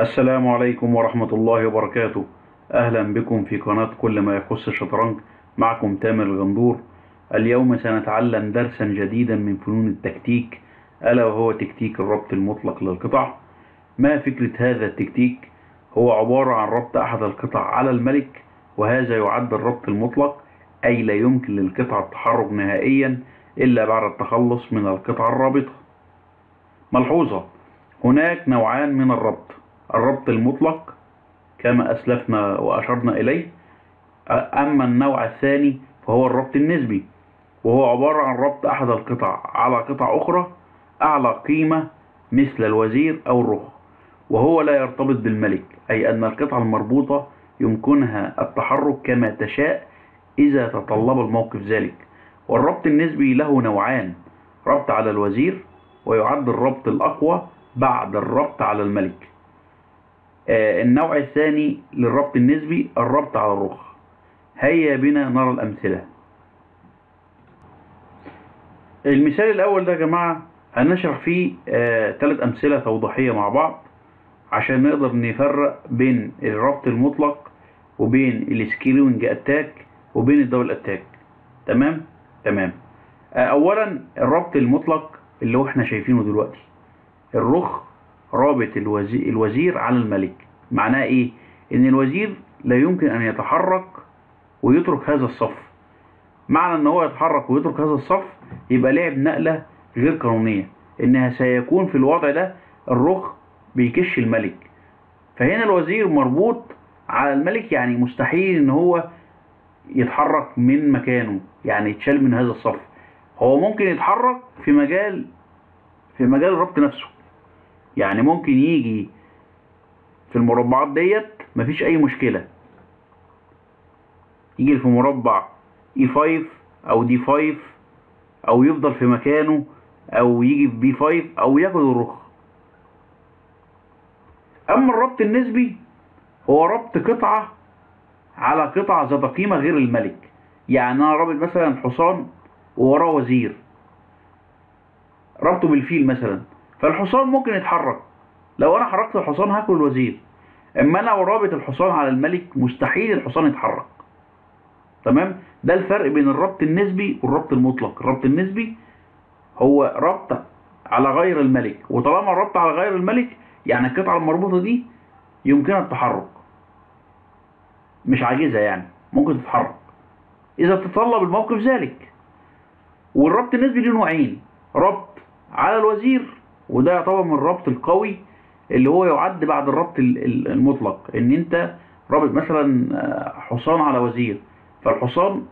السلام عليكم ورحمة الله وبركاته. أهلا بكم في قناة كل ما يخص الشطرنج. معكم تامر الغندور. اليوم سنتعلم درسا جديدا من فنون التكتيك ألا وهو تكتيك الربط المطلق للقطع. ما فكرة هذا التكتيك؟ هو عبارة عن ربط أحد القطع على الملك وهذا يعد الربط المطلق أي لا يمكن للقطع التحرك نهائيا إلا بعد التخلص من القطع الرابطة. ملحوظة. هناك نوعان من الربط. الربط المطلق كما أسلفنا وأشرنا إليه. أما النوع الثاني فهو الربط النسبي وهو عبارة عن ربط أحد القطع على قطع أخرى أعلى قيمة مثل الوزير أو الرخ وهو لا يرتبط بالملك أي أن القطعة المربوطة يمكنها التحرك كما تشاء إذا تطلب الموقف ذلك. والربط النسبي له نوعان ربط على الوزير ويعد الربط الأقوى بعد الربط على الملك. النوع الثاني للربط النسبي الربط على الرخ. هيا بنا نرى الأمثلة. المثال الأول ده يا جماعة هنشرح فيه آه ثلاث أمثلة توضيحية مع بعض عشان نقدر نفرق بين الربط المطلق وبين ال skewering attack وبين ال double attack. تمام؟ تمام. آه اولا الربط المطلق اللي هو إحنا شايفينه دلوقتي. الرخ رابط الوزير, على الملك. معناه إيه؟ إن الوزير لا يمكن أن يتحرك ويترك هذا الصف. معنى إن هو يتحرك ويترك هذا الصف يبقى لعب نقلة غير قانونية. إنها سيكون في الوضع ده الرخ بيكش الملك. فهنا الوزير مربوط على الملك يعني مستحيل إن هو يتحرك من مكانه يعني يتشال من هذا الصف. هو ممكن يتحرك في مجال في مجال الربط نفسه. يعني ممكن يجي في المربعات ديت مفيش أي مشكلة. يجي في مربع E5 أو D5 أو يفضل في مكانه أو يجي في B5 أو ياخد الرخ. أما الربط النسبي هو ربط قطعة على قطعة ذات قيمة غير الملك. يعني أنا رابط مثلا حصان ووراه وزير. ربطه بالفيل مثلا. فالحصان ممكن يتحرك. لو أنا حركت الحصان هاكل الوزير. إما أنا ورابط الحصان على الملك مستحيل الحصان يتحرك. تمام؟ ده الفرق بين الربط النسبي والربط المطلق. الربط النسبي هو ربط على غير الملك. وطالما الربط على غير الملك يعني القطعة المربوطة دي يمكنها التحرك. مش عاجزة يعني. ممكن تتحرك. إذا تطلب الموقف ذلك. والربط النسبي له نوعين. ربط على الوزير وده يعتبر من الربط القوي اللي هو يعد بعد الربط المطلق إن أنت رابط مثلا حصان على وزير فالحصان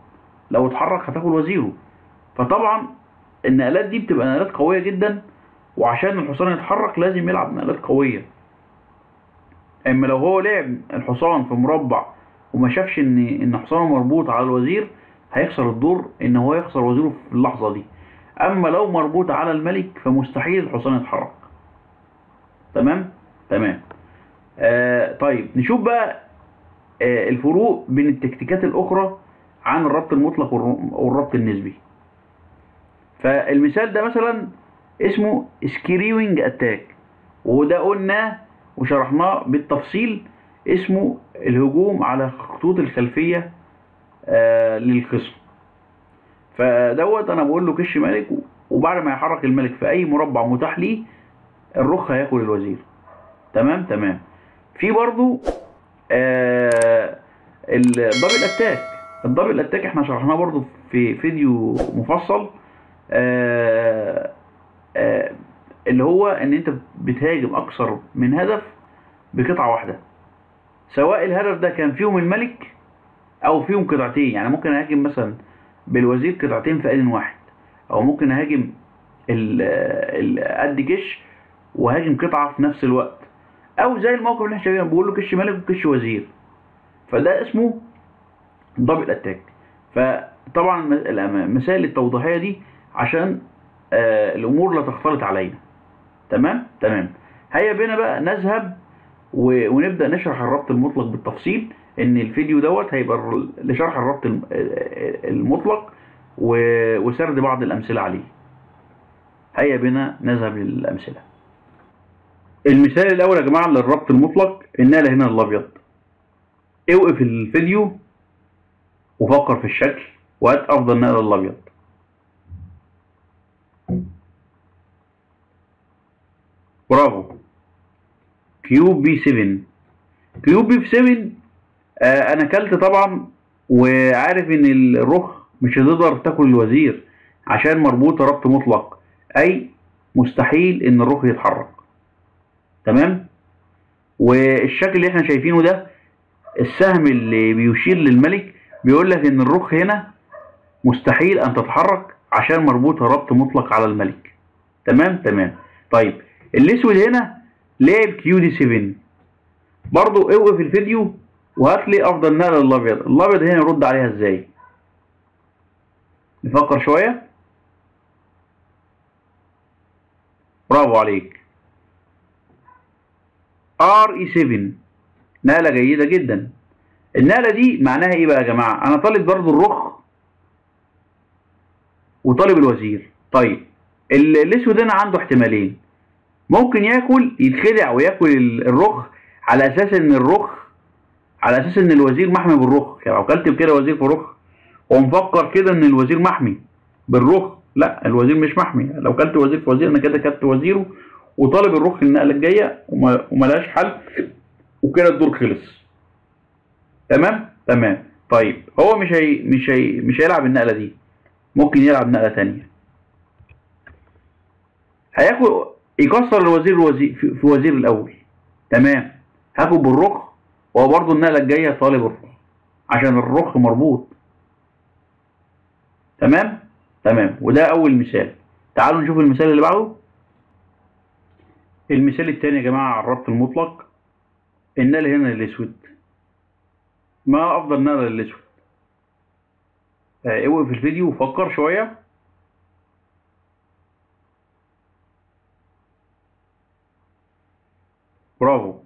لو اتحرك هتاكل وزيره. فطبعا النقلات دي بتبقى نقلات قوية جدا وعشان الحصان يتحرك لازم يلعب نقلات قوية. أما لو هو لعب الحصان في مربع وما شافش ان إن حصانه مربوط على الوزير هيخسر الدور إن هو يخسر وزيره في اللحظة دي. أما لو مربوط على الملك فمستحيل الحصان يتحرك. تمام؟ تمام. آه طيب نشوف بقى آه الفروق بين التكتيكات الأخرى عن الربط المطلق والربط النسبي. فالمثال ده مثلا اسمه skewering attack وده قلنا وشرحناه بالتفصيل اسمه الهجوم على خطوط الخلفية آه للخصم. فدوت أنا بقول له كش ملك وبعد ما يحرك الملك في أي مربع متاح ليه الرخ هياكل الوزير. تمام؟ تمام. في برضو آه ال double attack ال double attack إحنا شرحناه برضو في فيديو مفصل آه آه اللي هو إن أنت بتهاجم أكثر من هدف بقطعة واحدة. سواء الهدف ده كان فيهم الملك أو فيهم قطعتين. يعني ممكن أهاجم مثلا بالوزير قطعتين في آن واحد. أو ممكن أهاجم قد كش وهاجم قطعة في نفس الوقت. أو زي الموقف اللي إحنا شايفينه بقول له كش ملك وكش وزير. فده اسمه double attack فطبعا المسائل التوضيحية دي عشان آه الأمور لا تختلط علينا. تمام؟ تمام. هيا بينا بقى نذهب ونبدأ نشرح الربط المطلق بالتفصيل إن الفيديو دوت هيبقى لشرح الربط المطلق وسرد بعض الأمثلة عليه. هيا بنا نذهب للأمثلة. المثال الأول يا جماعة للربط المطلق النقلة هنا الابيض اوقف الفيديو وفكر في الشكل وهات أفضل نقلة الابيض برافو. Q B 7 Q B 7 آه أنا اكلت طبعا وعارف إن الرخ مش هتقدر تاكل الوزير عشان مربوطة ربط مطلق. أي مستحيل إن الرخ يتحرك. تمام؟ والشكل اللي إحنا شايفينه ده السهم اللي بيشير للملك بيقول لك إن الرخ هنا مستحيل أن تتحرك عشان مربوطة ربط مطلق على الملك. تمام؟ تمام. طيب الأسود هنا لعب Q D 7 برضو اوقف الفيديو وهات لي أفضل نقلة للأبيض. الأبيض هنا يرد عليها إزاي؟ نفكر شوية. برافو عليك. R E 7 نقلة جيدة جدا. النقلة دي معناها إيه بقى يا جماعة؟ أنا طالب برضو الرخ وطالب الوزير. طيب الأسود هنا عنده احتمالين. ممكن ياكل يتخدع وياكل الرخ على أساس إن الرخ على أساس إن الوزير محمي بالرخ. يعني لو كلت كده وزير في رخ ومفكر كده إن الوزير محمي بالرخ لا الوزير مش محمي. لو كلت وزير في وزير أنا كده كلت وزيره وطالب الرخ النقلة الجاية وملهاش حل وكده الدور خلص. تمام؟ تمام. طيب هو مش هي مش هي مش هيلعب النقلة دي. ممكن يلعب نقلة تانية. هياكل يكسر الوزير في وزير الأول. تمام. هاخد بالرخ وهو برضه النقلة الجاية طالب الرخ. عشان الرخ مربوط. تمام؟ تمام. وده أول مثال. تعالوا نشوف المثال اللي بعده. المثال الثاني يا جماعة على الربط المطلق. النقل هنا الاسود ما أفضل نقله للأسود؟ اوقف الفيديو وفكر شوية. برافو.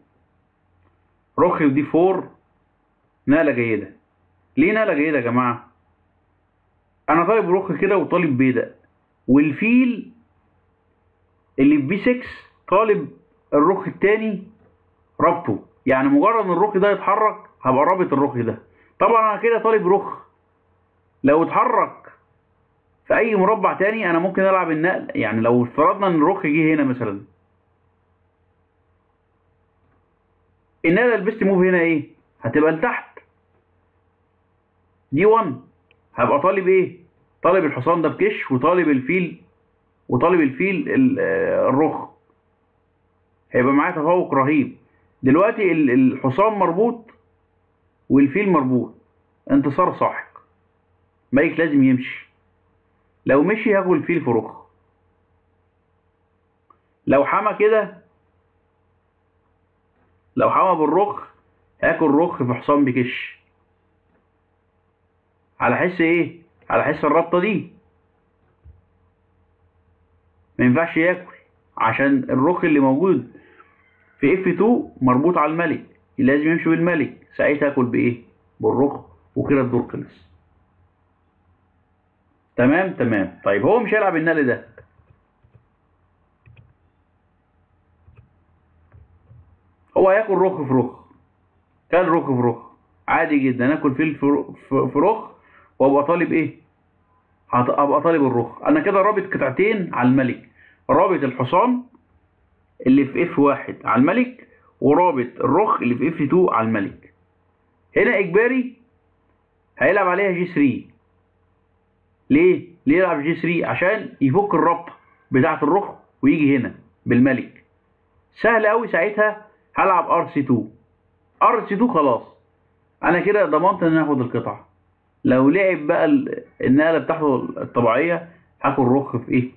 رخ دي 4 نقلة جيدة. ليه نقلة جيدة يا جماعة؟ أنا طالب رخ كده وطالب بيدق. والفيل اللي في B 6 طالب الرخ التاني ربطه. يعني مجرد إن الرخ ده يتحرك هبقى رابط الرخ ده. طبعا أنا كده طالب رخ لو اتحرك في أي مربع تاني أنا ممكن ألعب النقل. يعني لو افترضنا إن الرخ جه هنا مثلا. النقله ال best move هنا إيه؟ هتبقى لتحت. D 1 هبقى طالب إيه؟ طالب الحصان ده بكش وطالب الفيل وطالب الفيل الرخ. هيبقى معايا تفوق رهيب. دلوقتي الحصان مربوط والفيل مربوط. انتصار ساحق. ملك لازم يمشي. لو مشي هاكل الفيل في رخ. لو حمى كده لو حمى بالرخ هاكل رخ في حصان بكش. على حس إيه؟ على حس الربطه دي. ما ينفعش ياكل عشان الرخ اللي موجود في إف 2 مربوط على الملك لازم يمشي بالملك. ساعتها اكل بإيه؟ بالرخ وكده الدور خلص تمام؟ تمام. طيب هو مش هيلعب النقل ده. هو هياكل رخ في رخ. كان رخ في رخ. عادي جدا. آكل فيل في رخ وأبقى طالب إيه؟ أبقى طالب الرخ. أنا كده رابط قطعتين على الملك. رابط الحصان اللي في F واحد على الملك ورابط الرخ اللي في F 2 على الملك. هنا إجباري هيلعب عليها G 3 ليه؟ ليه يلعب G 3 عشان يفك الربطه بتاعة الرخ ويجي هنا بالملك. سهل قوي ساعتها هلعب R C 2 R C 2 خلاص. أنا كده ضمنت إن أنا اخد القطعة. لو لعب بقى النقلة بتاعته الطبيعية هاكل رخ في إيه؟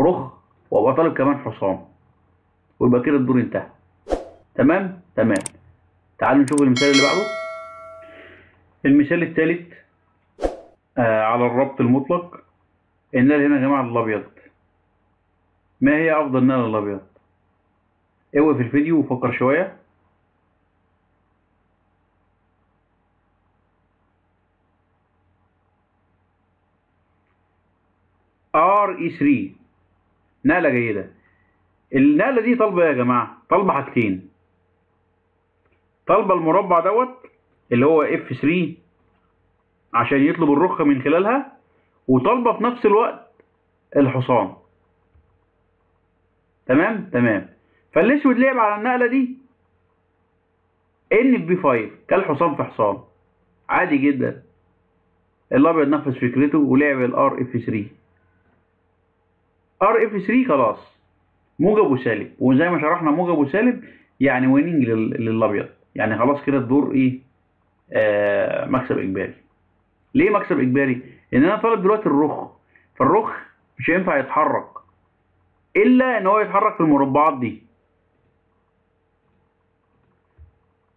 رخ وأبقى طالب كمان حصان. ويبقى كده الدور انتهى. تمام؟ تمام. تعالوا نشوف المثال اللي بعده. المثال الثالث آه على الربط المطلق. النقل هنا يا جماعة الأبيض. ما هي أفضل نقلة الأبيض؟ اوقف الفيديو وفكر شوية. R E 3 نقلة جيدة. النقلة دي طالبة إيه يا جماعة طالبة حاجتين. طالبة المربع دوت اللي هو F 3 عشان يطلب الرخ من خلالها وطالبة في نفس الوقت الحصان. تمام؟ تمام. فالأسود لعب على النقلة دي N في B 5 كالحصان في حصان. عادي جدا. الأبيض نفذ فكرته ولعب ال R F 3 R F 3 خلاص. موجب وسالب وزي ما شرحنا موجب وسالب يعني winning للأبيض. يعني خلاص كده الدور إيه؟ آه مكسب إجباري. ليه مكسب إجباري؟ ان أنا طالب دلوقتي الرخ. فالرخ مش هينفع يتحرك. إلا إن هو يتحرك في المربعات دي.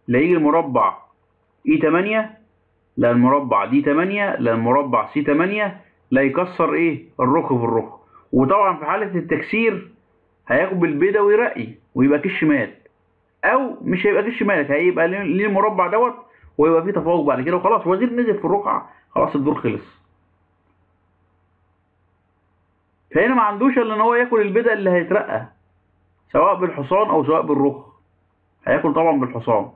لا يجي المربع اي 8 لا المربع دي 8 لا المربع سي 8 لا يكسر إيه؟ الرخ في الرخ وطبعا في حالة التكسير هياخد بالبيضه ويرقي ويبقى كش مات أو مش هيبقى كش مات هيبقى ليه المربع دوت ويبقى فيه تفوق بعد كده وخلاص. وزير نزل في الرقعة خلاص الدور خلص. فهنا ما عندوش إلا إن هو ياكل البيضة اللي هيترقى سواء بالحصان أو سواء بالرخ. هياكل طبعا بالحصان.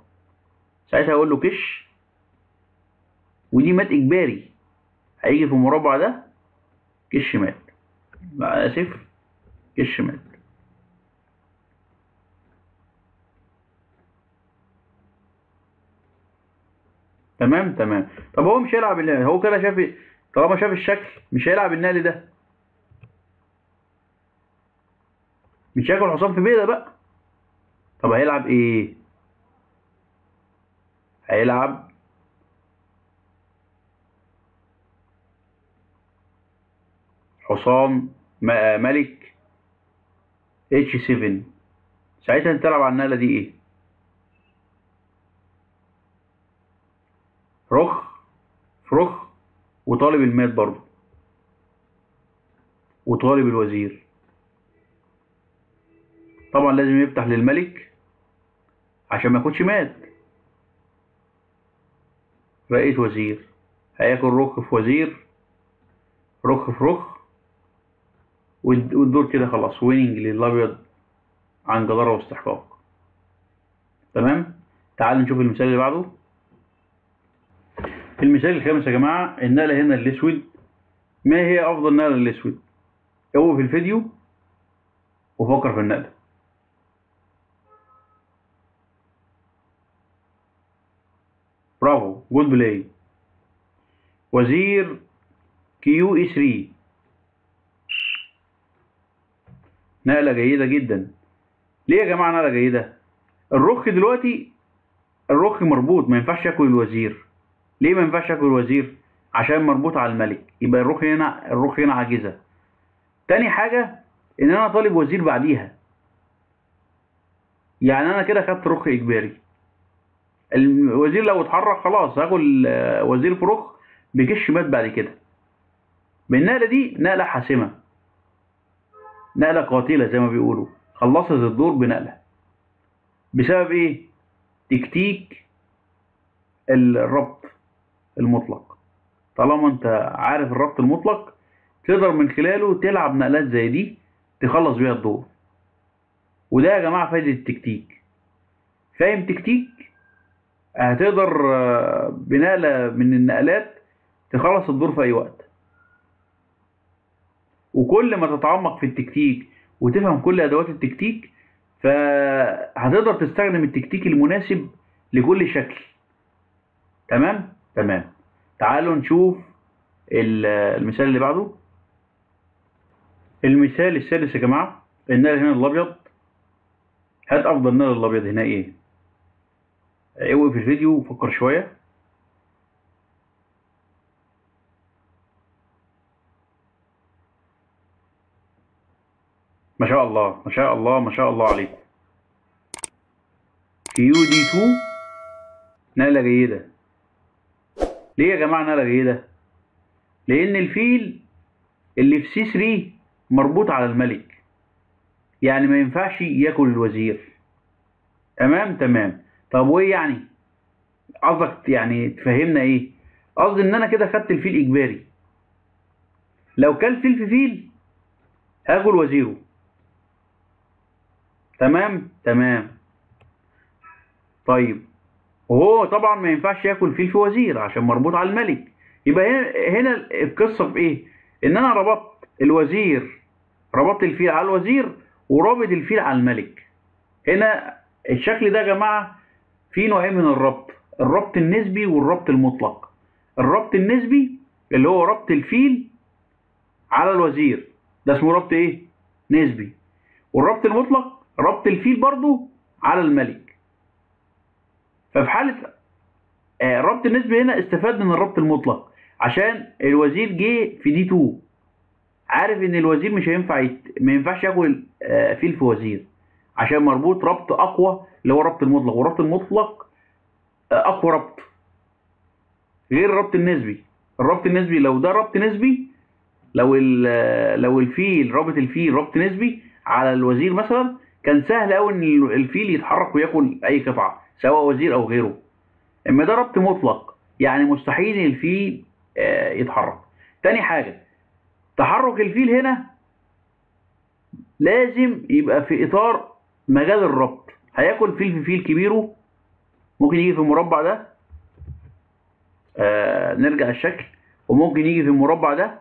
ساعتها يقول له كش. ودي مات إجباري. هيجي في المربع ده كش مات. اسف كش مات. تمام؟ تمام. طب هو مش هيلعب النقل هو كده شاف طالما شاف الشكل مش هيلعب النقل ده. مش هياكل حصان في بيضة بقى. طب هيلعب إيه؟ هيلعب حصان ملك اتش 7 ساعتها انت تلعب على النقلة دي إيه؟ رخ فرخ وطالب المات برضه. وطالب الوزير. طبعا لازم يفتح للملك عشان ما ياخدش مات بقيت وزير. هياكل رخ في وزير رخ في رخ والدور كده خلاص ويننج للأبيض عن جدارة واستحقاق. تمام؟ تعال نشوف المثال اللي بعده. المثال الخامس يا جماعة النقلة هنا الاسود ما هي أفضل نقلة للأسود؟ هو في الفيديو وفكر في النقلة برافو good play وزير Q E 3 نقلة جيدة جدا. ليه يا جماعة نقلة جيدة؟ الرخ دلوقتي الرخ مربوط ما ينفعش ياكل الوزير. ليه ما ينفعش ياكل الوزير؟ عشان مربوط على الملك. يبقى الرخ هنا الرخ هنا عاجزة. تاني حاجة إن أنا طالب وزير بعديها. يعني أنا كده خدت رخ إجباري. الوزير لو اتحرك خلاص هاكل وزير فرخ بكش مات بعد كده. بالنقلة دي نقلة حاسمة. نقلة قاتلة زي ما بيقولوا. خلصت الدور بنقلة. بسبب إيه؟ تكتيك الربط المطلق. طالما أنت عارف الربط المطلق تقدر من خلاله تلعب نقلات زي دي تخلص بيها الدور. وده يا جماعة فايدة التكتيك. فاهم تكتيك؟ هتقدر بنقلة من النقلات تخلص الدور في أي وقت. وكل ما تتعمق في التكتيك وتفهم كل أدوات التكتيك فهتقدر تستخدم التكتيك المناسب لكل شكل. تمام؟ تمام. تعالوا نشوف المثال اللي بعده. المثال السادس يا جماعة النقل هنا الأبيض. هات أفضل نقل الأبيض هنا إيه؟ اوقف الفيديو وفكر شوية. ما شاء الله ما شاء الله ما شاء الله عليكم كيو دي 2 نقلة جيدة. ليه يا جماعة نقلة جيدة؟ لأن الفيل اللي في C 3 مربوط على الملك. يعني ما ينفعش ياكل الوزير. تمام؟ تمام. طب وإيه يعني؟ قصدك يعني تفهمنا إيه؟ قصدي إن أنا كده خدت الفيل إجباري. لو كل فيل في فيل هاكل وزيره تمام؟ تمام. طيب. وهو طبعا ما ينفعش ياكل فيل في وزير عشان مربوط على الملك. يبقى هنا هنا القصة في إيه؟ إن أنا ربطت الوزير ربطت الفيل على الوزير ورابط الفيل على الملك. هنا الشكل ده يا جماعة فيه نوعين من الربط الربط النسبي والربط المطلق. الربط النسبي اللي هو ربط الفيل على الوزير ده اسمه ربط إيه؟ نسبي. والربط المطلق ربط الفيل برضو على الملك. ففي حالة آه، الربط النسبي هنا استفاد من الربط المطلق عشان الوزير جه في دي 2 عارف إن الوزير مش هينفع يت... ما ينفعش ياكل آه، فيل في وزير. عشان مربوط ربط أقوى اللي هو الربط المطلق. والربط المطلق آه، أقوى ربط. غير الربط النسبي. الربط النسبي لو ده ربط نسبي لو ال- لو الفيل رابط الفيل ربط نسبي على الوزير مثلا كان سهل قوي إن الفيل يتحرك وياكل أي قطعة سواء وزير أو غيره. إنما ده ربط مطلق يعني مستحيل الفيل آه، يتحرك. تاني حاجة تحرك الفيل هنا لازم يبقى في إطار مجال الربط. هياكل فيل في فيل كبيره؟ ممكن يجي في المربع ده؟ آه نرجع الشكل. وممكن يجي في المربع ده؟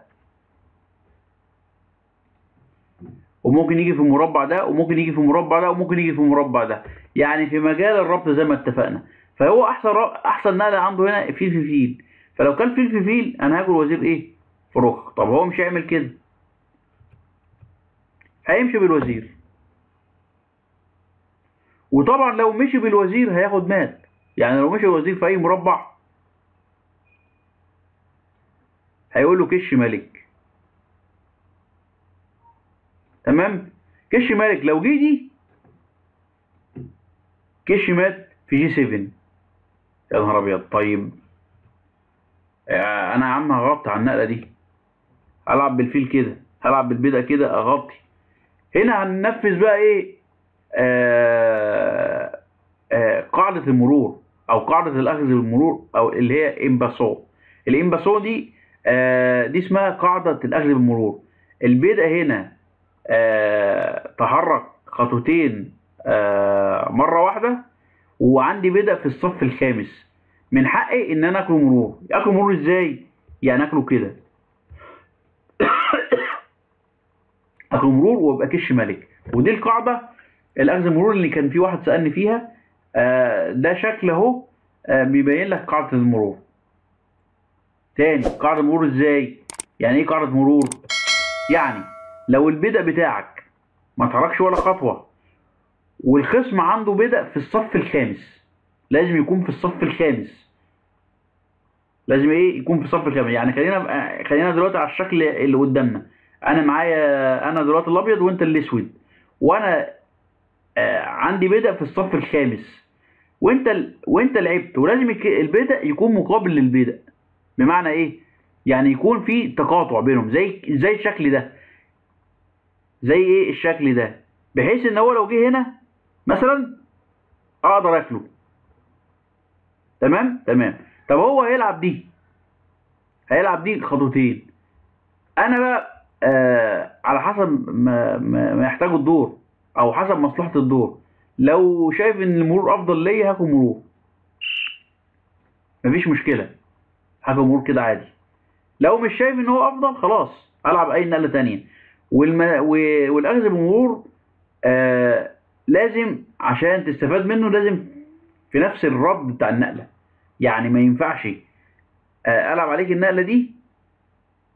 وممكن يجي في المربع ده؟ وممكن يجي في المربع ده؟ وممكن يجي في المربع ده. يعني في مجال الربط زي ما اتفقنا. فهو أحسن أحسن نقلة عنده هنا فيل في فيل. فلو كان فيل في فيل أنا هاكل وزير إيه؟ فروخ. طب هو مش هيعمل كده. هيمشي بالوزير. وطبعا لو مشي بالوزير هياخد مات يعني لو مشي بالوزير في أي مربع هيقول له كش ملك تمام؟ كش ملك لو جه دي كش مات في جي 7 يا نهار أبيض. طيب. آه، أنا يا عم هغطي على النقلة دي. هلعب بالفيل كده. هلعب بالبدء كده. أغطي. هنا هننفذ بقى إيه؟ قاعدة المرور أو قاعدة الأخذ بالمرور أو اللي هي امباسون الامباسون دي آه دي اسمها قاعدة الأخذ بالمرور. البدء هنا آه تحرك خطوتين آه مرة واحدة وعندي بدء في الصف الخامس. من حقي إن أنا اكله مرور. اكله مرور إزاي؟ يعني أكله كده. اكله مرور وأبقى كش ملك. ودي القاعدة الأخذ المرور اللي كان في واحد سألني فيها آه ده شكل أهو آه بيبين لك قاعدة المرور. تاني قاعدة المرور إزاي؟ يعني إيه قاعدة مرور؟ يعني لو البدء بتاعك ما اتحركش ولا خطوة والخصم عنده بدء في الصف الخامس لازم يكون في الصف الخامس. لازم إيه؟ يكون في الصف الخامس. يعني خلينا خلينا دلوقتي على الشكل اللي قدامنا. أنا معايا أنا دلوقتي الأبيض وأنت الأسود. وأنا عندي بدء في الصف الخامس. وانت. وانت لعبت ولازم. البدء يكون مقابل للبدء. بمعنى إيه؟ يعني يكون في تقاطع بينهم زي زي الشكل ده. زي إيه الشكل ده؟ بحيث إن هو لو جه هنا مثلا أقدر أكله. تمام؟ تمام. طب هو هيلعب دي. هيلعب دي خطوتين. أنا بقى آه على حسب ما, ما, ما يحتاجه الدور. أو حسب مصلحة الدور. لو شايف إن المرور أفضل ليا هاكل مرور. مفيش مشكلة. هاكل مرور كده عادي. لو مش شايف إن هو أفضل خلاص. ألعب أي نقلة تانية. والم... والأخذ بالمرور آه لازم عشان تستفاد منه لازم في نفس الرد بتاع النقلة. يعني ما ينفعش آه ألعب عليك النقلة دي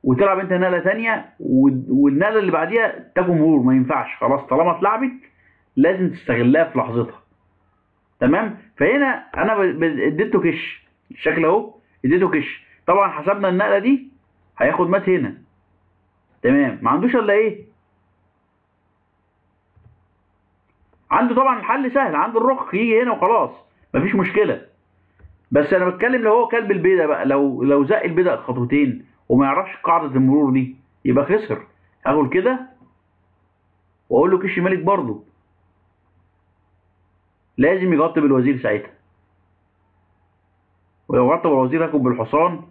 وتلعب انت نقلة تانية والنقلة اللي بعديها تاكل مرور ما ينفعش. خلاص طالما اتلعبت لازم تستغلها في لحظتها. تمام؟ فهنا أنا اديته كش. الشكل أهو. اديته كش. طبعا حسبنا النقلة دي هياخد مات هنا. تمام. ما عندوش إلا إيه؟ عنده طبعا الحل سهل. عنده الرخ يجي هنا وخلاص. مفيش مشكلة. بس أنا بتكلم لو هو كلب البيضة بقى لو لو زق البيضة خطوتين وما يعرفش قاعدة المرور دي يبقى خسر. أقول كده وأقول له كش ملك برضه. لازم يغطي بالوزير ساعتها. ولو غطى بالوزير هياخد بالحصان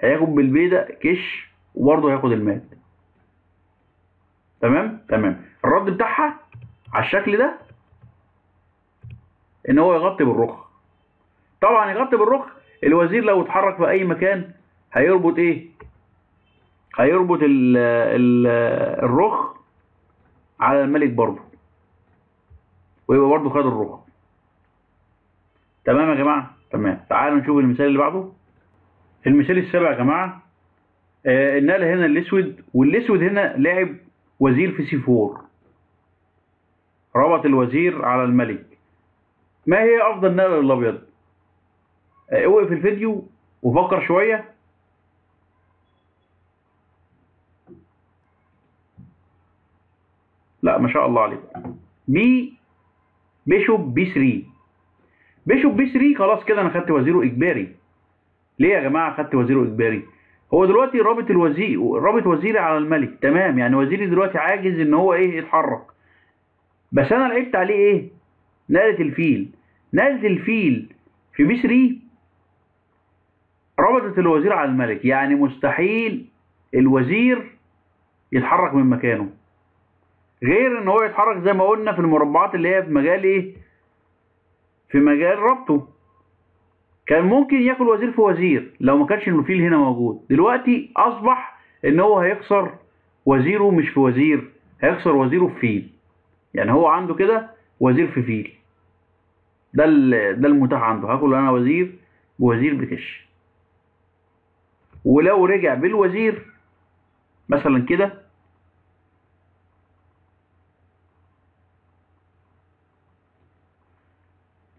هياخد بالبيضة كش وبرضه هياخد المال. تمام؟ تمام. الرد بتاعها على الشكل ده إن هو يغطي بالرخ. طبعا يغطي بالرخ الوزير لو اتحرك في أي مكان هيربط إيه؟ هيربط ال ال الرخ على الملك برضه. ويبقى برضه خد الرخ. تمام يا جماعة؟ تمام. تعالوا نشوف المثال اللي بعده. المثال السابع يا جماعة. آه النقله هنا الاسود والأسود هنا لعب وزير في سي 4 ربط الوزير على الملك. ما هي أفضل نقلة للأبيض؟ آه اوقف الفيديو وفكر شوية. لا ما شاء الله عليك. B bishop B 3 bishop B 3 خلاص كده أنا خدت وزيره إجباري. ليه يا جماعة خدت وزيره إجباري؟ هو دلوقتي رابط الوزير رابط وزيري على الملك تمام. يعني وزيري دلوقتي عاجز إن هو إيه يتحرك. بس أنا لعبت عليه إيه؟ نقلة الفيل. نقلة الفيل في B 3 ربطت الوزير على الملك. يعني مستحيل الوزير يتحرك من مكانه. غير إن هو يتحرك زي ما قلنا في المربعات اللي هي في مجال إيه؟ في مجال ربطه. كان ممكن ياكل وزير في وزير لو ما كانش الفيل هنا موجود. دلوقتي أصبح إن هو هيخسر وزيره مش في وزير هيخسر وزيره في فيل. يعني هو عنده كده وزير في فيل. ده ده المتاح عنده. هاكل أنا وزير بوزير بكش ولو رجع بالوزير مثلا كده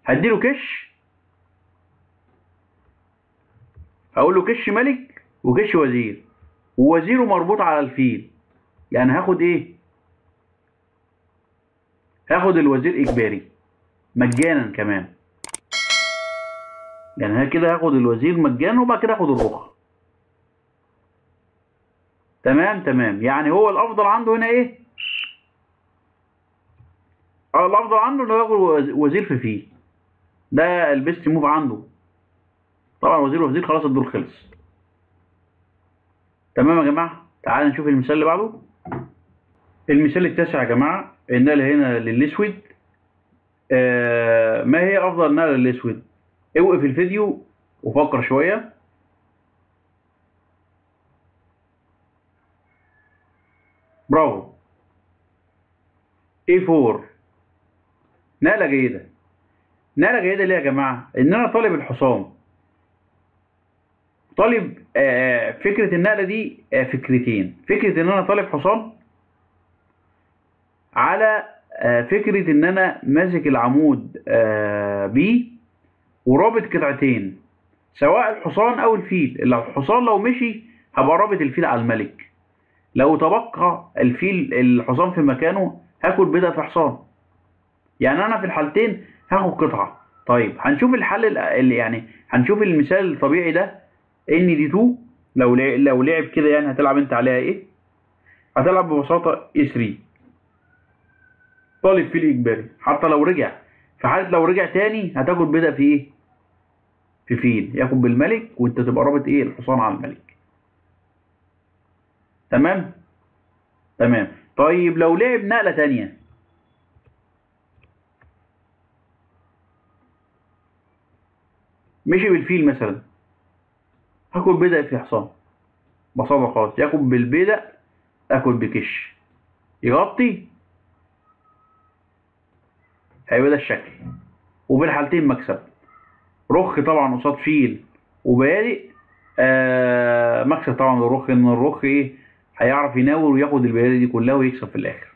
هديله كش. هقول له كش ملك وكش وزير ووزيره مربوط على الفيل. يعني هاخد إيه؟ هاخد الوزير إجباري مجانا كمان. يعني كده هاخد الوزير مجانا وبعد كده هاخد الرخ تمام؟ تمام. يعني هو الأفضل عنده هنا إيه؟ آه الأفضل عنده إنه ياخد وزير في فيل. ده ال best move عنده. طبعا وزير وزير خلاص الدور خلص. تمام يا جماعة؟ تعالوا نشوف المثال اللي بعده. المثال التاسع يا جماعة النقله هنا للأسود. آه ما هي أفضل نقلة للأسود؟ اوقف الفيديو وفكر شوية. برافو. A4 نقلة جيدة. نقله جيده ليه يا جماعة إن أنا طالب الحصان. طالب آه فكرة النقلة دي آه فكرتين. فكرة إن أنا طالب حصان على آه فكرة إن أنا ماسك العمود بي ورابط قطعتين سواء الحصان أو الفيل. لو الحصان لو مشي هبقى رابط الفيل على الملك. لو تبقى الفيل الحصان في مكانه هاكل بيضة في حصان. يعني أنا في الحالتين هاخد قطعة. طيب هنشوف الحل اللي يعني هنشوف المثال الطبيعي ده. إن دي 2 لو لو لعب كده يعني هتلعب أنت عليها إيه؟ هتلعب ببساطة E 3 طالب فيل إجباري. حتى لو رجع في حالة لو رجع تاني هتاخد بيدق في إيه؟ في فيل. ياخد بالملك وأنت تبقى رابط إيه؟ الحصان على الملك. تمام؟ تمام. طيب لو لعب نقلة تانية مشي بالفيل مثلا. هاكل بيضة في حصان. بساطة خالص. ياكل بالبيضة آكل بكش. يغطي. هيبقى ده الشكل. وفي الحالتين مكسب. رخ طبعا قصاد فيل وبادئ آه مكسب طبعا للرخ إن الرخ إيه هيعرف يناور وياخد البيادة دي كلها ويكسب في الآخر.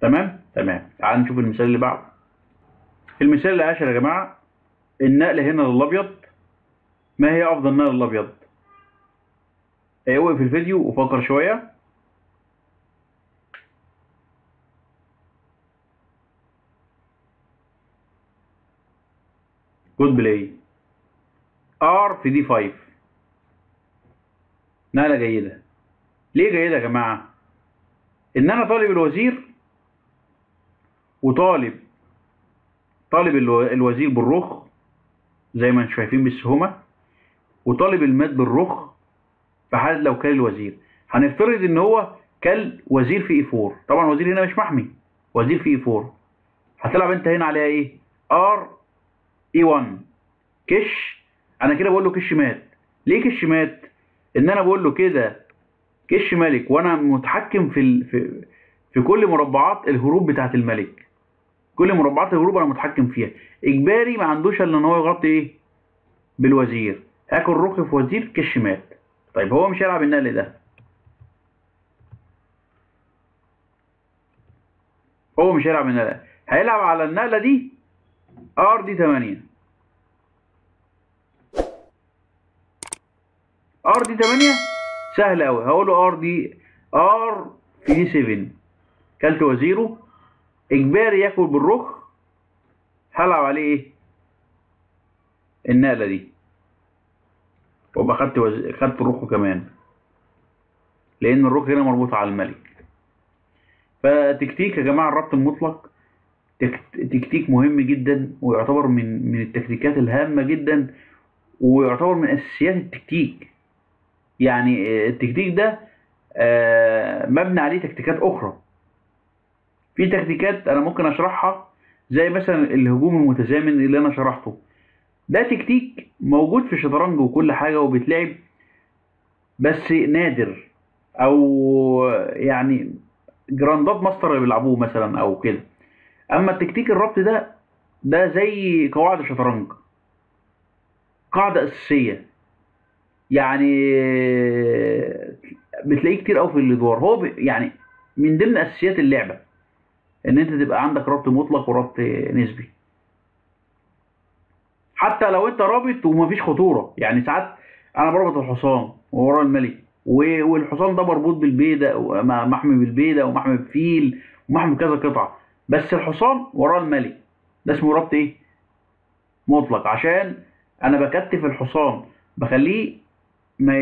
تمام؟ تمام. تعال نشوف المثال اللي بعده. المثال العاشر يا جماعة. النقلة هنا للأبيض. ما هي أفضل نقلة للأبيض؟ اوقف الفيديو وفكر شوية. good play R في D 5 نقلة جيدة. ليه جيدة يا جماعة؟ إن أنا طالب الوزير وطالب طالب الوزير بالرخ زي ما أنتم شايفين بالسهومه وطالب المات بالرخ في حالة لو كان الوزير. هنفترض إن هو كل وزير في E 4 طبعا وزير هنا مش محمي وزير في E 4 هتلعب أنت هنا عليها إيه؟ R E 1 كش أنا كده بقول له كش مات. ليه كش مات؟ إن أنا بقول له كده كش ملك وأنا متحكم في ال... في في كل مربعات الهروب بتاعت الملك. كل مربعات الهروب أنا متحكم فيها. إجباري ما عندوش إلا إن هو يغطي إيه؟ بالوزير. هاكل رخ في وزير كش مات طيب هو مش هيلعب النقل ده. هو مش هيلعب النقله ده. هيلعب على النقلة دي آر دي 8 R D 8 سهل قوي هقول له R D R في D 7 كلت وزيره إجباري ياكل بالرخ هلعب عليه إيه؟ النقلة دي. وأبقى خدت وز... خدت الرخ كمان. لأن الرخ هنا مربوط على الملك. فتكتيك يا جماعة الربط المطلق تكت... تكتيك مهم جدا ويعتبر من من التكتيكات الهامة جدا ويعتبر من أساسيات التكتيك. يعني التكتيك ده آه، مبني عليه تكتيكات أخرى. في تكتيكات أنا ممكن أشرحها زي مثلا الهجوم المتزامن اللي أنا شرحته. ده تكتيك موجود في الشطرنج وكل حاجة وبيتلعب بس نادر أو يعني grand master اللي بيلعبوه مثلا أو كده. أما التكتيك الربط ده ده زي قواعد الشطرنج. قاعدة أساسية. يعني بتلاقيه كتير قوي في الإدوار. هو يعني من ضمن أساسيات اللعبة. إن أنت تبقى عندك ربط مطلق وربط نسبي. حتى لو أنت رابط ومفيش خطورة. يعني ساعات أنا بربط الحصان ووراه الملك والحصان ده مربوط بالبيدق ومحمي بالبيدق ومحمي بفيل ومحمي بكذا قطعة. بس الحصان وراه الملك. ده اسمه ربط إيه؟ مطلق. عشان أنا بكتف الحصان بخليه ما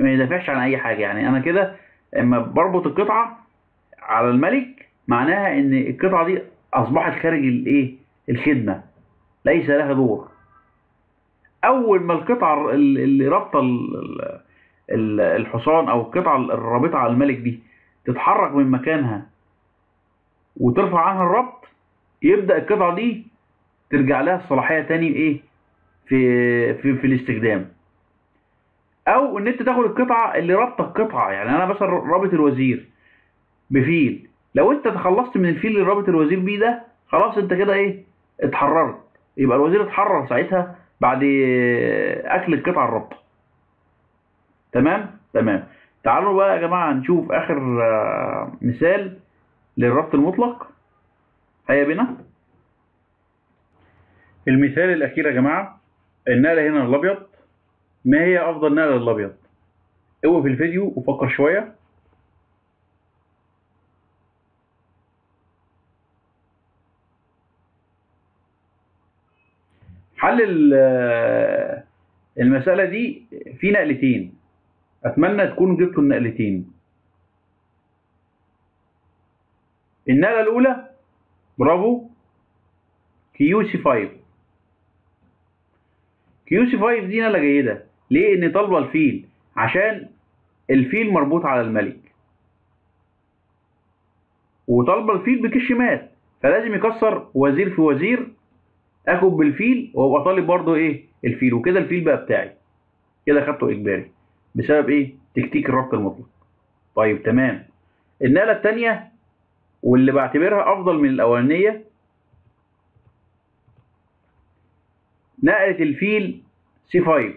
ما يدافعش عن أي حاجة. يعني أنا كده إما بربط القطعة على الملك معناها إن القطعة دي أصبحت خارج الايه الخدمة. ليس لها دور. أول ما القطعة ال- اللي رابطة ال- ال- ال- الحصان أو القطعة الرابطة على الملك دي تتحرك من مكانها وترفع عنها الربط يبدأ القطعة دي ترجع لها الصلاحية تاني إيه؟ في في في الاستخدام. أو إن أنت تاخد القطعة اللي رابطة القطعة يعني أنا مثلا رابط الوزير بفيل لو انت تخلصت من الفيل اللي رابط الوزير بيه ده خلاص انت كده إيه اتحررت. يبقى الوزير اتحرر ساعتها بعد اكل القطعة الرابطة. تمام؟ تمام. تعالوا بقى يا جماعة نشوف آخر آه، مثال للربط المطلق. هيا بنا المثال الأخير يا جماعة النقلة هنا الابيض ما هي أفضل نقلة للأبيض؟ اوقف الفيديو وفكر شوية. حل ال- المسألة دي في نقلتين. أتمنى تكونوا جبتوا النقلتين. النقلة الأولى برافو كيو سي 5 كيو سي 5 دي نقلة جيدة. ليه؟ إن طالبة الفيل عشان الفيل مربوط على الملك. وطالبة الفيل بكش مات فلازم يكسر وزير في وزير اخد بالفيل وابقى طالب برضه إيه؟ الفيل. وكده الفيل بقى بتاعي. كده خدته اجباري. بسبب إيه؟ تكتيك الربط المطلق. طيب تمام. النقلة الثانية واللي بعتبرها أفضل من الأولانية نقلة الفيل سي 5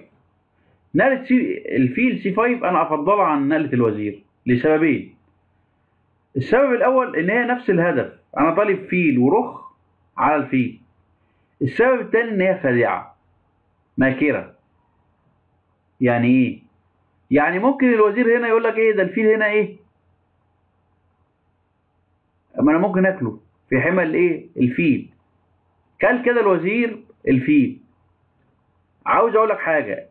نقلة سي الفيل سي 5 أنا أفضلها عن نقلة الوزير. لسببين. السبب الأول إن هي نفس الهدف. أنا طالب فيل ورخ على الفيل. السبب التاني إن هي خادعة. ماكرة. يعني إيه؟ يعني ممكن الوزير هنا يقول لك إيه؟ ده الفيل هنا إيه؟ ما أنا ممكن أكله في حمى الايه الفيل. كل كده الوزير الفيل. عاوز أقول لك حاجة.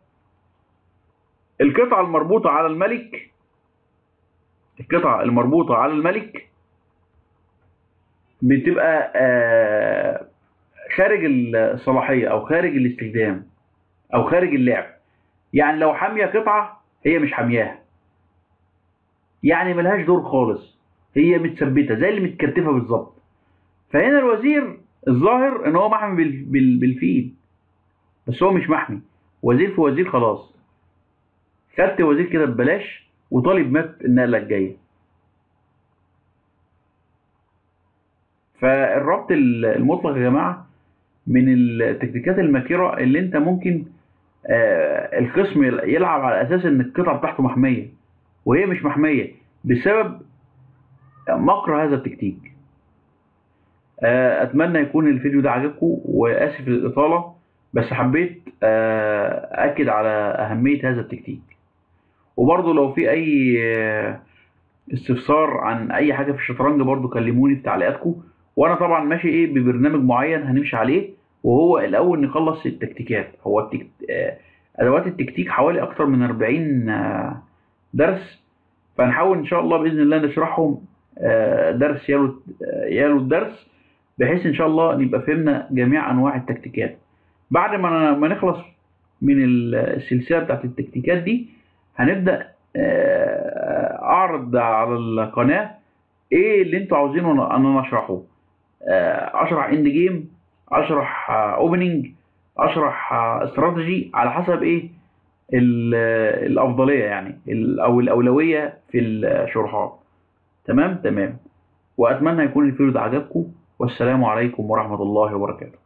القطعة المربوطة على الملك القطعة المربوطة على الملك بتبقى آه خارج الصلاحية أو خارج الاستخدام أو خارج اللعب. يعني لو حامية قطعة هي مش حامياها. يعني ملهاش دور خالص. هي متثبتة زي اللي متكتفة بالظبط. فهنا الوزير الظاهر إن هو محمي بال- بال- بالفيل. بس هو مش محمي. وزير في وزير خلاص. خدت وزير كده ببلاش وطالب مات النقلة الجاية. فالربط ال- المطلق يا جماعة من التكتيكات الماكره اللي انت ممكن آه، الخصم يل- يلعب على أساس إن القطعه بتاعته محمية وهي مش محمية بسبب مكر هذا التكتيك. آه، أتمنى يكون الفيديو ده عجبكم وآسف للإطالة بس حبيت آه، أكد على أهمية هذا التكتيك. وبرضه لو في أي آه، استفسار عن أي حاجة في الشطرنج برضه كلموني في تعليقاتكم وأنا طبعا ماشي إيه ببرنامج معين هنمشي عليه وهو الأول نخلص التكتيكات. هو. آه، أدوات التكتيك حوالي أكتر من 40 آه، درس. فنحاول إن شاء الله بإذن الله نشرحهم آه، درس يلو آه، يلو الدرس بحيث إن شاء الله نبقى فهمنا جميع أنواع التكتيكات. بعد ما ما نخلص من ال- السلسلة بتاعت التكتيكات دي هنبدأ أعرض على القناة إيه اللي أنتوا عاوزينه أن أنا أشرحه. أشرح end game أشرح opening أشرح آه، استراتيجي على حسب إيه ال- الأفضلية يعني أو الأولوية في الشروحات تمام؟ تمام. وأتمنى يكون الفيديو ده عجبكم. والسلام عليكم ورحمة الله وبركاته.